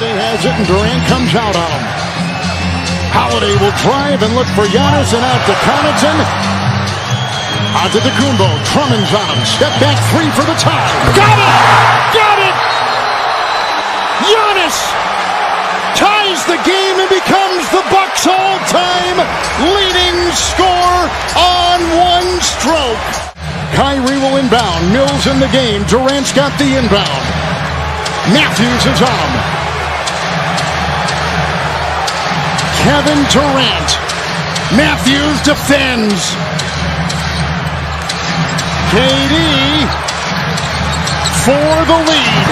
Holiday has it, and Durant comes out on him. Holiday will drive and look for Giannis and out to Connaughton. Antetokounmpo. Drummond's on him. Step back three for the tie. Got it! Got it! Giannis ties the game and becomes the Bucks all-time leading scorer on one stroke. Kyrie will inbound. Mills in the game. Durant's got the inbound. Matthews is on him. Kevin Durant. Matthews defends. KD for the lead.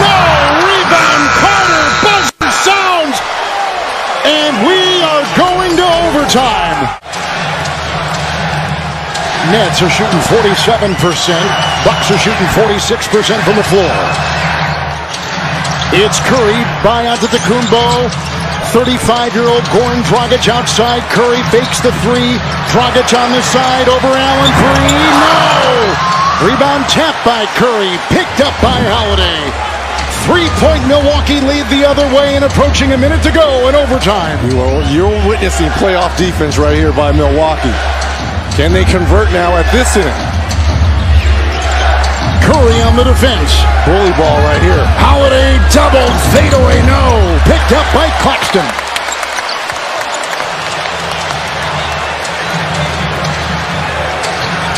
No rebound. Carter buzzer sounds. And we are going to overtime. Nets are shooting 47%. Bucks are shooting 46% from the floor. It's Curry by Antetokounmpo. 35-year-old Goran Dragic outside. Curry fakes the three. Dragic on the side over Allen. Three. No! Rebound tapped by Curry. Picked up by Holiday. Three-point Milwaukee lead the other way and approaching a minute to go in overtime. Well, you're witnessing playoff defense right here by Milwaukee. Can they convert now at this end? Curry on the defense. Bully ball right here. Holiday doubled. Fadeaway no. Picked by Claxton.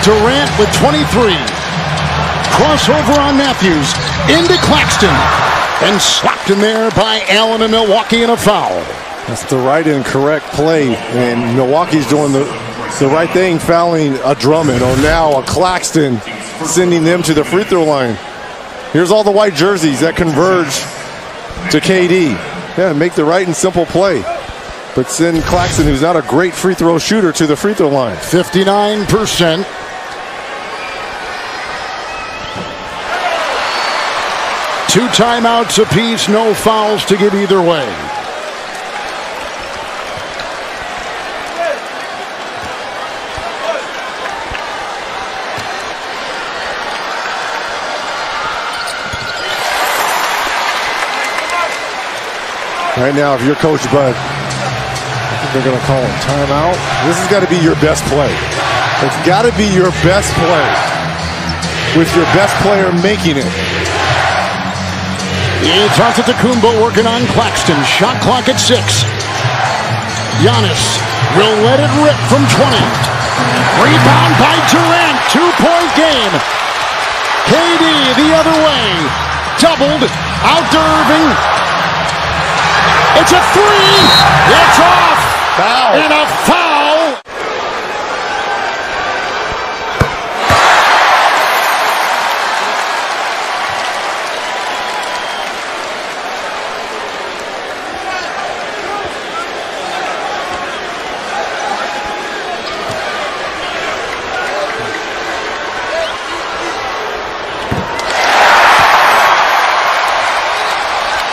Durant with 23. Crossover on Matthews. Into Claxton. And slapped in there by Allen and Milwaukee in a foul. That's the right and correct play. And Milwaukee's doing the, the right thing, fouling a Drummond. Oh, now a Claxton sending them to the free throw line. Here's all the white jerseys that converge to KD. Yeah, make the right and simple play. But send Claxton, who's not a great free throw shooter, to the free throw line. 59%. Two timeouts apiece, no fouls to give either way. Right now, if you're Coach Bud, they're going to call a timeout. This has got to be your best play. It's got to be your best play with your best player making it. It's Antetokounmpo working on Claxton. Shot clock at six. Giannis will let it rip from 20. Rebound by Durant. Two-point game. KD the other way. Doubled. Out to Irving. It's a three. It's off. Foul. And a foul.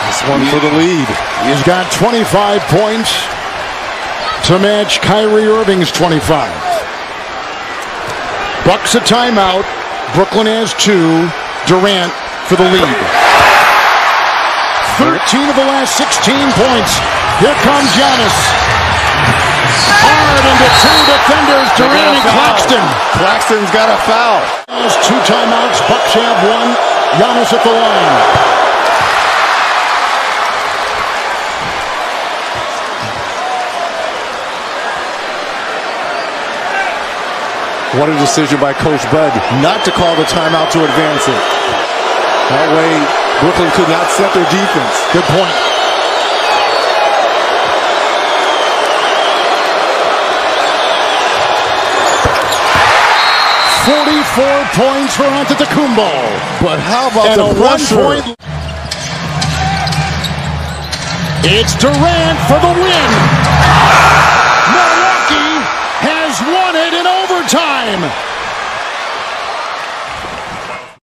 This one for the lead. He's got 25 points to match Kyrie Irving's 25. Bucks a timeout. Brooklyn has two. Durant for the lead. 13 of the last 16 points. Here comes Giannis. Hard into two defenders, Durant and Claxton. Claxton's got a foul. Has two timeouts. Bucks have one. Giannis at the line. What a decision by Coach Bud not to call the timeout to advance it. That way, Brooklyn could not set their defense. Good point. Forty-four points for Antetokounmpo. But how about And the a pressure? one-point. It's Durant for the win.